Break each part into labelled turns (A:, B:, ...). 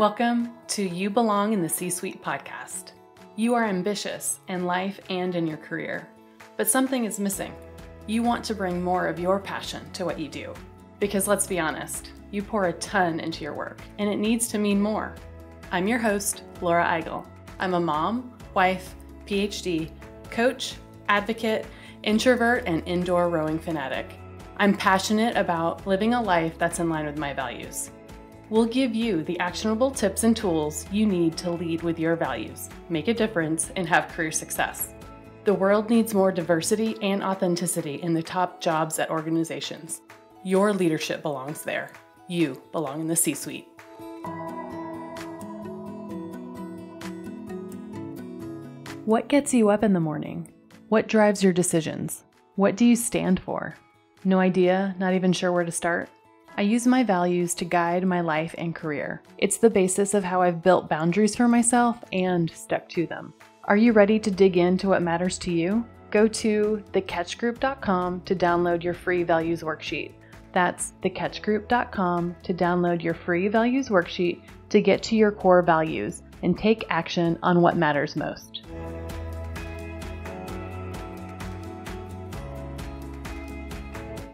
A: Welcome to You Belong in the C Suite podcast. You are ambitious in life and in your career, but something is missing. You want to bring more of your passion to what you do. Because let's be honest, you pour a ton into your work, and it needs to mean more. I'm your host, Laura Eigel. I'm a mom, wife, PhD, coach, advocate, introvert, and indoor rowing fanatic. I'm passionate about living a life that's in line with my values. We'll give you the actionable tips and tools you need to lead with your values, make a difference, and have career success. The world needs more diversity and authenticity in the top jobs at organizations. Your leadership belongs there. You belong in the C suite. What gets you up in the morning? What drives your decisions? What do you stand for? No idea, not even sure where to start? I use my values to guide my life and career. It's the basis of how I've built boundaries for myself and stuck to them. Are you ready to dig into what matters to you? Go to thecatchgroup.com to download your free values worksheet. That's thecatchgroup.com to download your free values worksheet to get to your core values and take action on what matters most.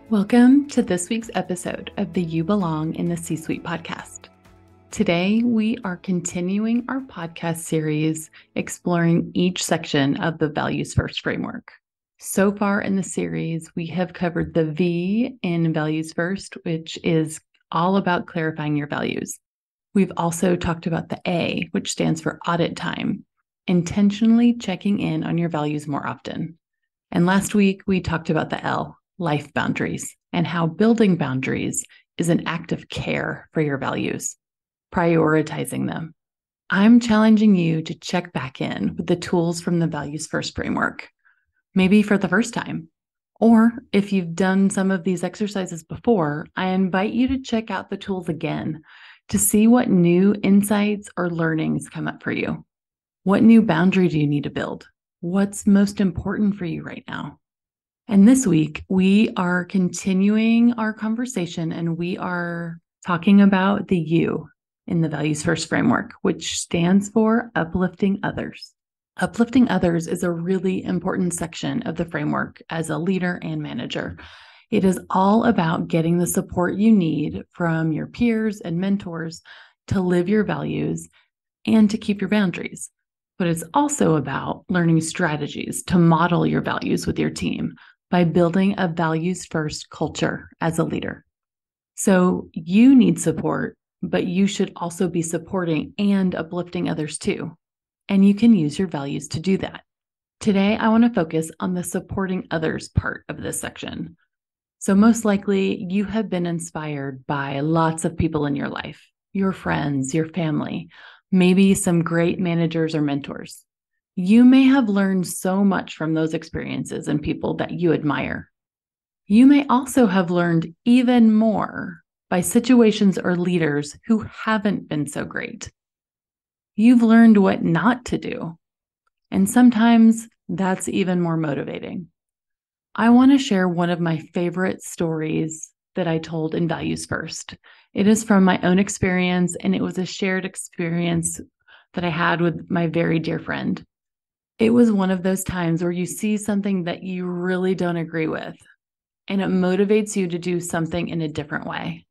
A: Welcome to this week's episode of the You Belong in the C Suite podcast. Today, we are continuing our podcast series exploring each section of the Values First framework. So far in the series, we have covered the V in Values First, which is all about clarifying your values. We've also talked about the A, which stands for audit time, intentionally checking in on your values more often. And last week, we talked about the L, life boundaries and how building boundaries is an act of care for your values, prioritizing them. I'm challenging you to check back in with the tools from the Values First framework, maybe for the first time. Or if you've done some of these exercises before, I invite you to check out the tools again to see what new insights or learnings come up for you. What new boundary do you need to build? What's most important for you right now? And this week, we are continuing our conversation and we are talking about the U in the Values First framework, which stands for uplifting others. Uplifting others is a really important section of the framework as a leader and manager. It is all about getting the support you need from your peers and mentors to live your values and to keep your boundaries. But it's also about learning strategies to model your values with your team by building a values first culture as a leader. So you need support, but you should also be supporting and uplifting others too. And you can use your values to do that. Today, I want to focus on the supporting others part of this section. So, most likely, you have been inspired by lots of people in your life your friends, your family, maybe some great managers or mentors. You may have learned so much from those experiences and people that you admire. You may also have learned even more by situations or leaders who haven't been so great. You've learned what not to do. And sometimes that's even more motivating. I want to share one of my favorite stories that I told in Values First. It is from my own experience, and it was a shared experience that I had with my very dear friend it was one of those times where you see something that you really don't agree with and it motivates you to do something in a different way.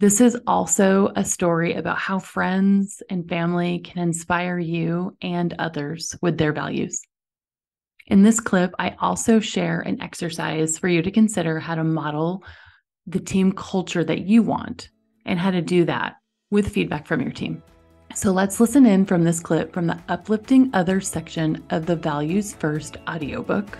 A: This is also a story about how friends and family can inspire you and others with their values. In this clip, I also share an exercise for you to consider how to model the team culture that you want and how to do that with feedback from your team. So let's listen in from this clip from the Uplifting Others section of the Values First audiobook.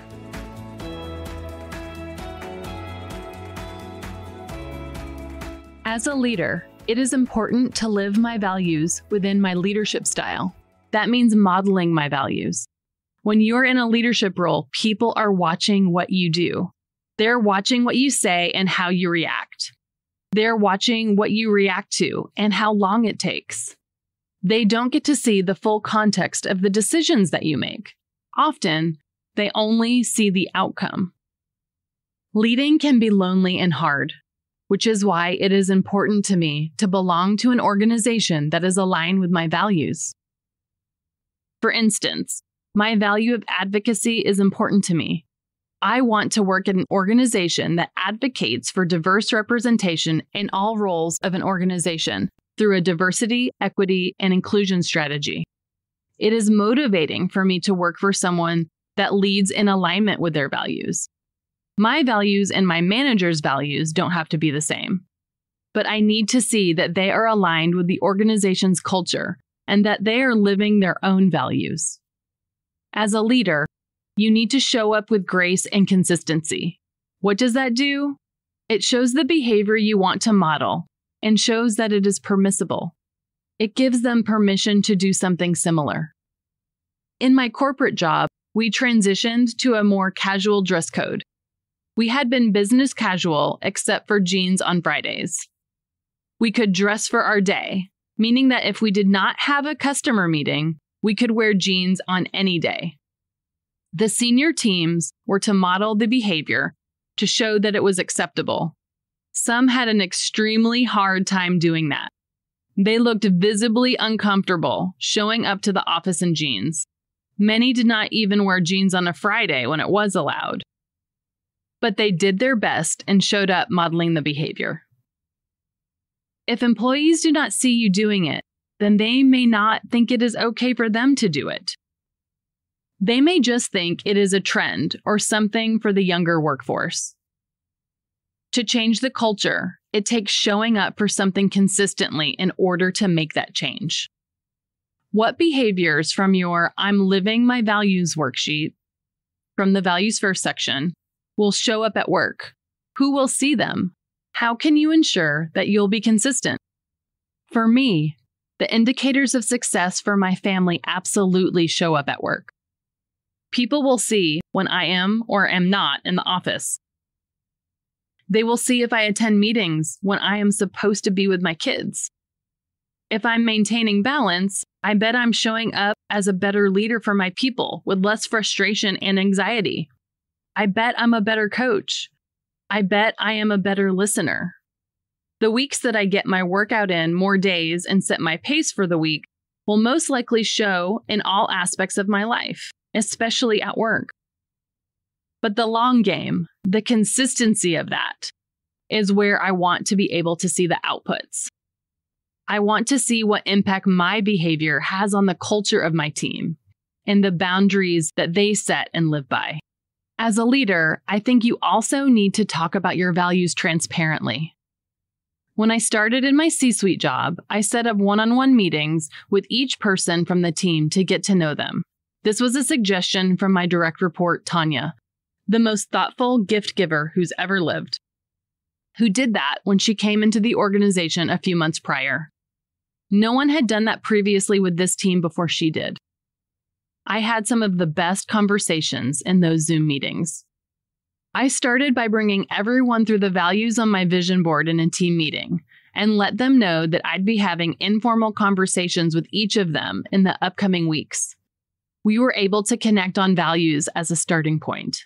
B: As a leader, it is important to live my values within my leadership style. That means modeling my values. When you're in a leadership role, people are watching what you do. They're watching what you say and how you react. They're watching what you react to and how long it takes. They don't get to see the full context of the decisions that you make. Often, they only see the outcome. Leading can be lonely and hard. which is why it is important to me to belong to an organization that is aligned with my values. For instance, my value of advocacy is important to me. I want to work at an organization that advocates for diverse representation in all roles of an organization through a diversity, equity, and inclusion strategy. It is motivating for me to work for someone that leads in alignment with their values. My values and my manager's values don't have to be the same, but I need to see that they are aligned with the organization's culture and that they are living their own values. As a leader, you need to show up with grace and consistency. What does that do? It shows the behavior you want to model and shows that it is permissible. It gives them permission to do something similar. In my corporate job, we transitioned to a more casual dress code. We had been business casual except for jeans on Fridays. We could dress for our day, meaning that if we did not have a customer meeting, we could wear jeans on any day. The senior teams were to model the behavior to show that it was acceptable. Some had an extremely hard time doing that. They looked visibly uncomfortable showing up to the office in jeans. Many did not even wear jeans on a Friday when it was allowed. But they did their best and showed up modeling the behavior. If employees do not see you doing it, then they may not think it is okay for them to do it. They may just think it is a trend or something for the younger workforce. To change the culture, it takes showing up for something consistently in order to make that change. What behaviors from your I'm living my values worksheet, from the values first section, will show up at work? Who will see them? How can you ensure that you'll be consistent? For me, the indicators of success for my family absolutely show up at work. People will see when I am or am not in the office. They will see if I attend meetings when I am supposed to be with my kids. If I'm maintaining balance, I bet I'm showing up as a better leader for my people with less frustration and anxiety. I bet I'm a better coach. I bet I am a better listener. The weeks that I get my workout in more days and set my pace for the week will most likely show in all aspects of my life especially at work. But the long game, the consistency of that, is where I want to be able to see the outputs. I want to see what impact my behavior has on the culture of my team and the boundaries that they set and live by. As a leader, I think you also need to talk about your values transparently. When I started in my C suite job, I set up one on one meetings with each person from the team to get to know them. This was a suggestion from my direct report, Tanya, the most thoughtful gift giver who's ever lived, who did that when she came into the organization a few months prior. No one had done that previously with this team before she did. I had some of the best conversations in those Zoom meetings. I started by bringing everyone through the values on my vision board in a team meeting and let them know that I'd be having informal conversations with each of them in the upcoming weeks we were able to connect on values as a starting point.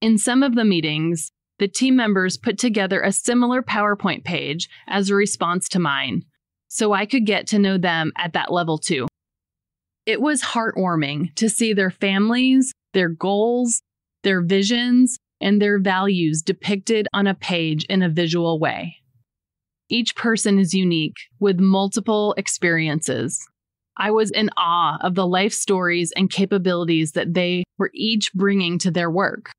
B: In some of the meetings, the team members put together a similar PowerPoint page as a response to mine, so I could get to know them at that level too. It was heartwarming to see their families, their goals, their visions, and their values depicted on a page in a visual way. Each person is unique with multiple experiences, I was in awe of the life stories and capabilities that they were each bringing to their work.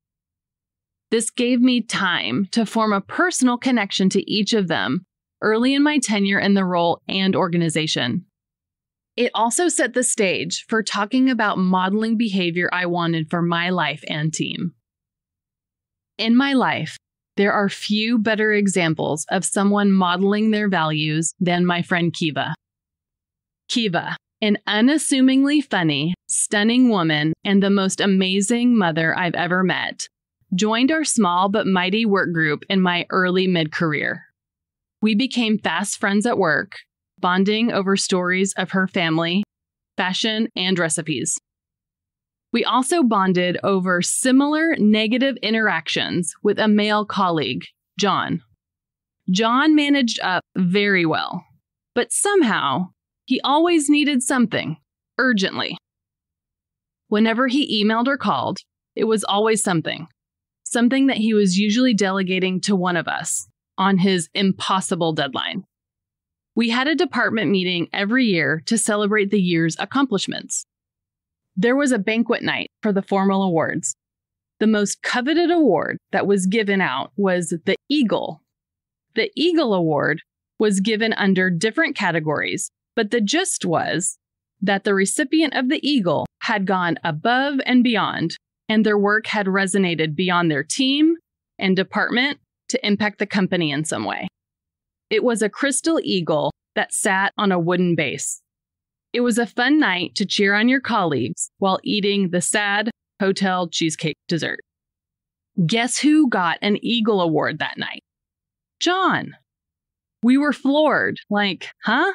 B: This gave me time to form a personal connection to each of them early in my tenure in the role and organization. It also set the stage for talking about modeling behavior I wanted for my life and team. In my life, there are few better examples of someone modeling their values than my friend Kiva. Kiva, an unassumingly funny, stunning woman and the most amazing mother I've ever met, joined our small but mighty work group in my early mid career. We became fast friends at work, bonding over stories of her family, fashion, and recipes. We also bonded over similar negative interactions with a male colleague, John. John managed up very well, but somehow he always needed something urgently. Whenever he emailed or called, it was always something, something that he was usually delegating to one of us on his impossible deadline. We had a department meeting every year to celebrate the year's accomplishments. There was a banquet night for the formal awards. The most coveted award that was given out was the Eagle. The Eagle Award was given under different categories, but the gist was that the recipient of the Eagle had gone above and beyond, and their work had resonated beyond their team and department to impact the company in some way. It was a crystal eagle that sat on a wooden base. It was a fun night to cheer on your colleagues while eating the sad hotel cheesecake dessert. Guess who got an Eagle Award that night? John. We were floored, like, huh?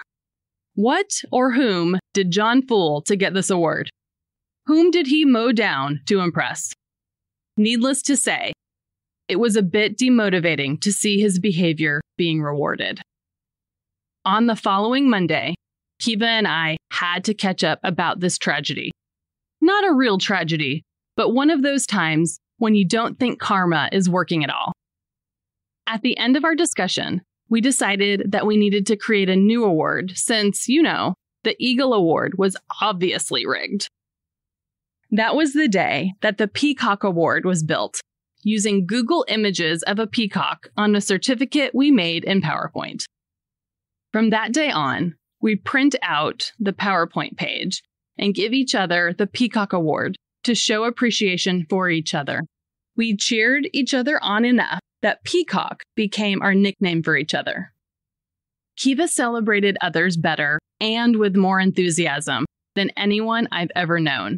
B: What or whom did John fool to get this award? Whom did he mow down to impress? Needless to say, it was a bit demotivating to see his behavior being rewarded. On the following Monday, Kiva and I had to catch up about this tragedy. Not a real tragedy, but one of those times when you don't think karma is working at all. At the end of our discussion, we decided that we needed to create a new award since, you know, the Eagle Award was obviously rigged. That was the day that the Peacock Award was built, using Google images of a peacock on a certificate we made in PowerPoint. From that day on, we print out the PowerPoint page and give each other the Peacock Award to show appreciation for each other. We cheered each other on enough that Peacock became our nickname for each other. Kiva celebrated others better and with more enthusiasm than anyone I've ever known.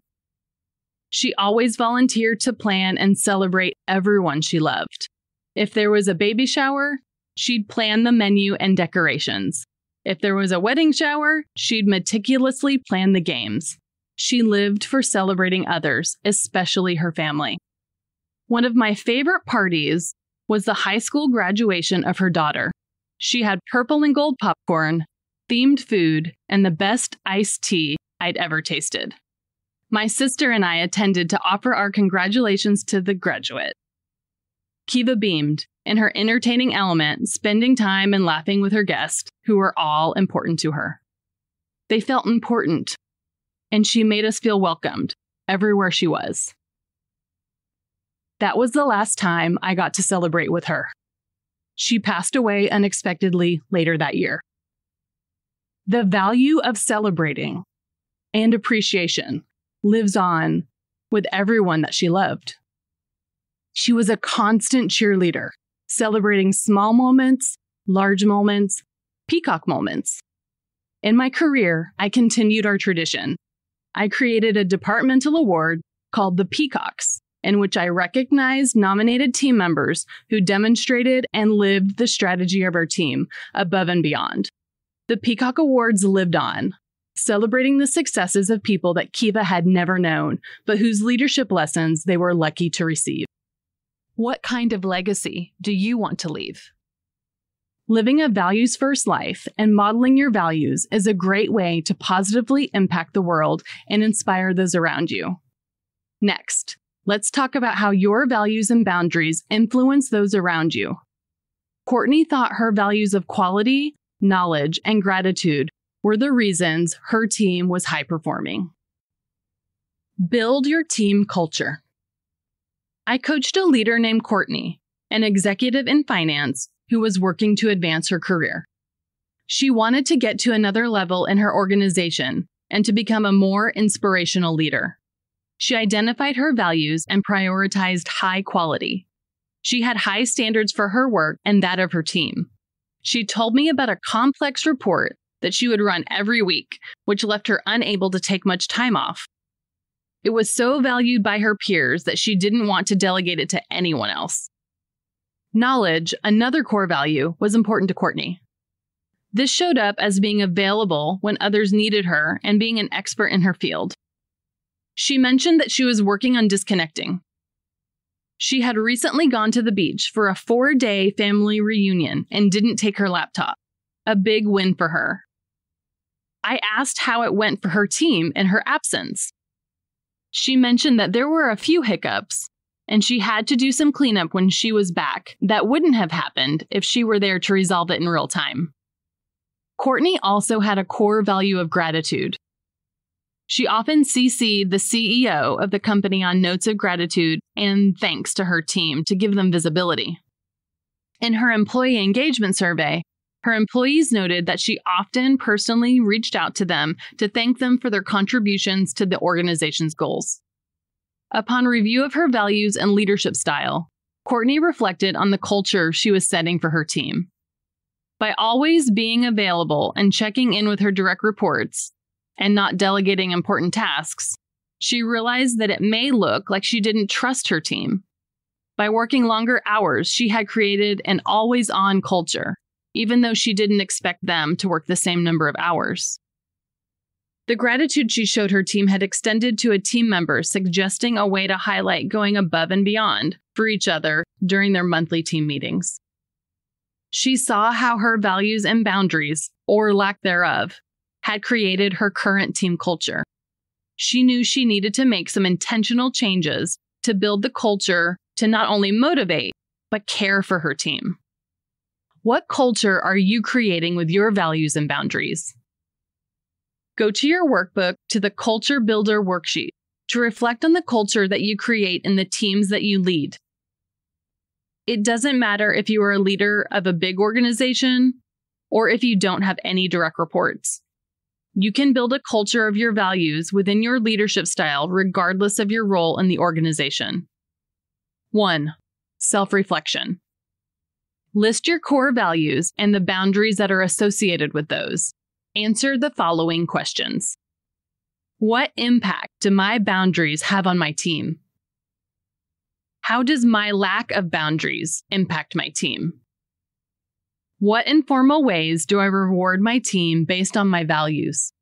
B: She always volunteered to plan and celebrate everyone she loved. If there was a baby shower, she'd plan the menu and decorations. If there was a wedding shower, she'd meticulously plan the games. She lived for celebrating others, especially her family. One of my favorite parties was the high school graduation of her daughter. She had purple and gold popcorn, themed food, and the best iced tea I'd ever tasted. My sister and I attended to offer our congratulations to the graduate. Kiva beamed, in her entertaining element, spending time and laughing with her guests, who were all important to her. They felt important, and she made us feel welcomed everywhere she was. That was the last time I got to celebrate with her. She passed away unexpectedly later that year. The value of celebrating and appreciation lives on with everyone that she loved. She was a constant cheerleader, celebrating small moments, large moments, peacock moments. In my career, I continued our tradition. I created a departmental award called the Peacocks in which I recognized nominated team members who demonstrated and lived the strategy of our team above and beyond. The Peacock Awards lived on, celebrating the successes of people that Kiva had never known, but whose leadership lessons they were lucky to receive. What kind of legacy do you want to leave? Living a values first life and modeling your values is a great way to positively impact the world and inspire those around you. Next, Let's talk about how your values and boundaries influence those around you. Courtney thought her values of quality, knowledge, and gratitude were the reasons her team was high performing. Build your team culture. I coached a leader named Courtney, an executive in finance who was working to advance her career. She wanted to get to another level in her organization and to become a more inspirational leader. She identified her values and prioritized high quality. She had high standards for her work and that of her team. She told me about a complex report that she would run every week, which left her unable to take much time off. It was so valued by her peers that she didn't want to delegate it to anyone else. Knowledge, another core value, was important to Courtney. This showed up as being available when others needed her and being an expert in her field. She mentioned that she was working on disconnecting. She had recently gone to the beach for a four day family reunion and didn't take her laptop. A big win for her. I asked how it went for her team in her absence. She mentioned that there were a few hiccups, and she had to do some cleanup when she was back that wouldn't have happened if she were there to resolve it in real time. Courtney also had a core value of gratitude. She often CC'd the CEO of the company on notes of gratitude and thanks to her team to give them visibility. In her employee engagement survey, her employees noted that she often personally reached out to them to thank them for their contributions to the organization's goals. Upon review of her values and leadership style, Courtney reflected on the culture she was setting for her team. By always being available and checking in with her direct reports, and not delegating important tasks, she realized that it may look like she didn't trust her team. By working longer hours, she had created an always on culture, even though she didn't expect them to work the same number of hours. The gratitude she showed her team had extended to a team member, suggesting a way to highlight going above and beyond for each other during their monthly team meetings. She saw how her values and boundaries, or lack thereof, had created her current team culture. She knew she needed to make some intentional changes to build the culture to not only motivate, but care for her team. What culture are you creating with your values and boundaries? Go to your workbook to the Culture Builder worksheet to reflect on the culture that you create in the teams that you lead. It doesn't matter if you are a leader of a big organization or if you don't have any direct reports. You can build a culture of your values within your leadership style, regardless of your role in the organization. 1. Self reflection. List your core values and the boundaries that are associated with those. Answer the following questions What impact do my boundaries have on my team? How does my lack of boundaries impact my team? What informal ways do I reward my team based on my values?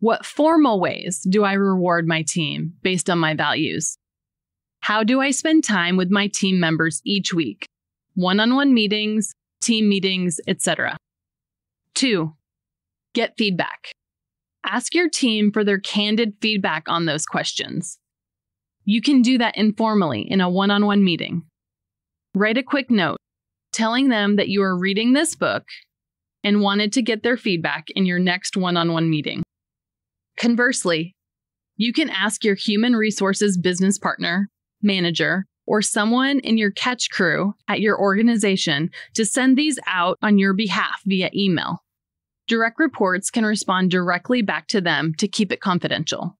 B: What formal ways do I reward my team based on my values? How do I spend time with my team members each week? One on one meetings, team meetings, etc. Two, get feedback. Ask your team for their candid feedback on those questions. You can do that informally in a one on one meeting. Write a quick note telling them that you are reading this book and wanted to get their feedback in your next one on one meeting. Conversely, you can ask your human resources business partner, manager, or someone in your catch crew at your organization to send these out on your behalf via email. Direct reports can respond directly back to them to keep it confidential,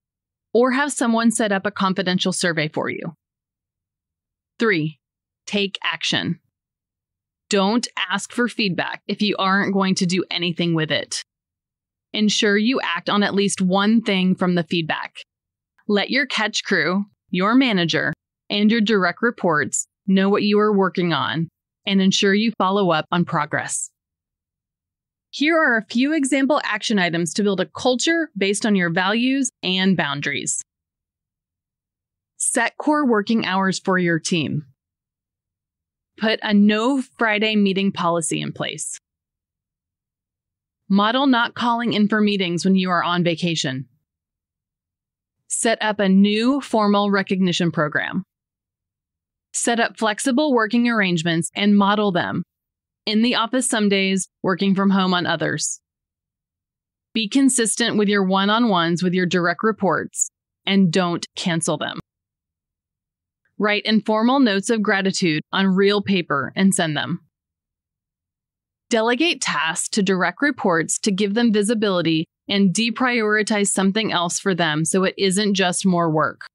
B: or have someone set up a confidential survey for you. 3. Take action. Don't ask for feedback if you aren't going to do anything with it. Ensure you act on at least one thing from the feedback. Let your catch crew, your manager, and your direct reports know what you are working on and ensure you follow up on progress. Here are a few example action items to build a culture based on your values and boundaries. Set core working hours for your team. Put a no Friday meeting policy in place. Model not calling in for meetings when you are on vacation. Set up a new formal recognition program. Set up flexible working arrangements and model them. In the office some days, working from home on others. Be consistent with your one on ones with your direct reports and don't cancel them. Write informal notes of gratitude on real paper and send them. Delegate tasks to direct reports to give them visibility and deprioritize something else for them so it isn't just more work.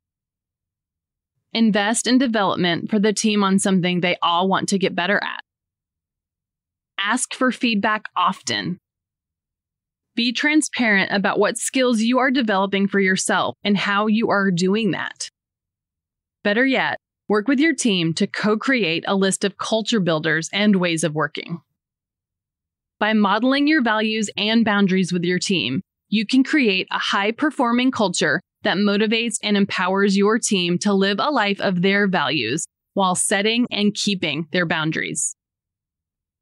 B: Invest in development for the team on something they all want to get better at. Ask for feedback often. Be transparent about what skills you are developing for yourself and how you are doing that. Better yet, work with your team to co create a list of culture builders and ways of working. By modeling your values and boundaries with your team, you can create a high performing culture that motivates and empowers your team to live a life of their values while setting and keeping their boundaries.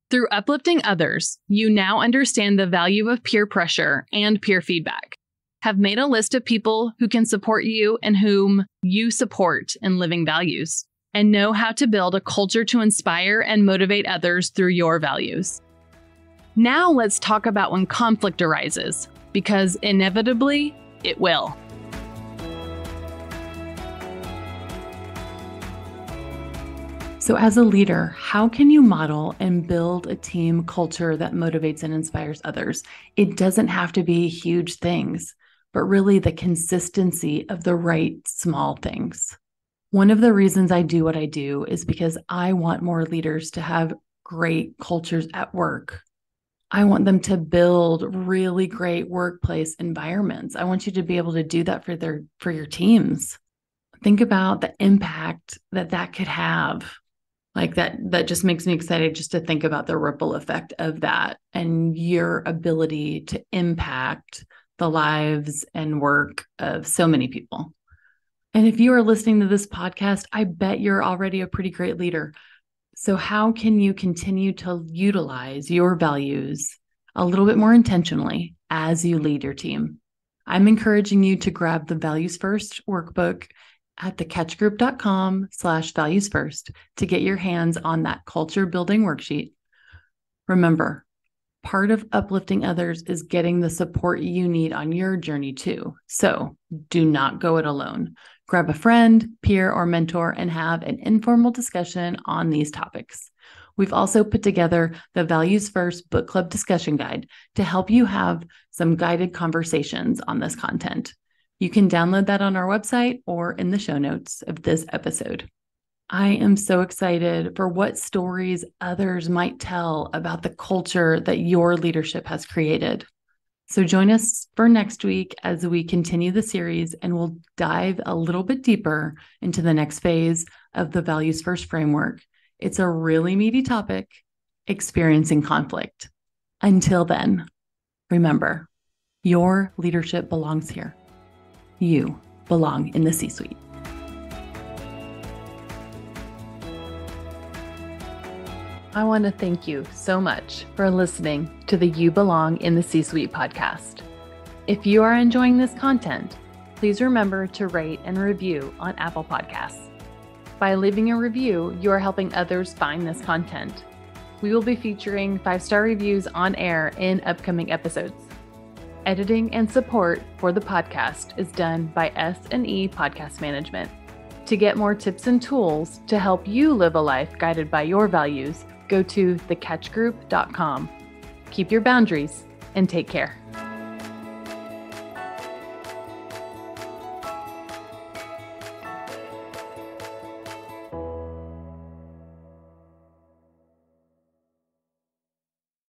B: Through uplifting others, you now understand the value of peer pressure and peer feedback. Have made a list of people who can support you and whom you support in living values, and know how to build a culture to inspire and motivate others through your values. Now let's talk about when conflict arises, because inevitably it will.
A: So, as a leader, how can you model and build a team culture that motivates and inspires others? It doesn't have to be huge things, but really the consistency of the right small things. One of the reasons I do what I do is because I want more leaders to have great cultures at work. I want them to build really great workplace environments. I want you to be able to do that for their for your teams. Think about the impact that that could have like that that just makes me excited just to think about the ripple effect of that and your ability to impact the lives and work of so many people. And if you are listening to this podcast i bet you're already a pretty great leader. So how can you continue to utilize your values a little bit more intentionally as you lead your team? I'm encouraging you to grab the values first workbook at thecatchgroup.com slash values first to get your hands on that culture building worksheet. Remember, part of uplifting others is getting the support you need on your journey too. So do not go it alone. Grab a friend, peer, or mentor and have an informal discussion on these topics. We've also put together the Values First Book Club discussion guide to help you have some guided conversations on this content. You can download that on our website or in the show notes of this episode. I am so excited for what stories others might tell about the culture that your leadership has created. So join us for next week as we continue the series and we'll dive a little bit deeper into the next phase of the Values First framework. It's a really meaty topic experiencing conflict. Until then, remember, your leadership belongs here you belong in the C suite. I want to thank you so much for listening to the You Belong in the C Suite podcast. If you are enjoying this content, please remember to rate and review on Apple Podcasts. By leaving a review, you are helping others find this content. We will be featuring five star reviews on air in upcoming episodes. Editing and support for the podcast is done by S&E Podcast Management. To get more tips and tools to help you live a life guided by your values, go to thecatchgroup.com. Keep your boundaries and take care.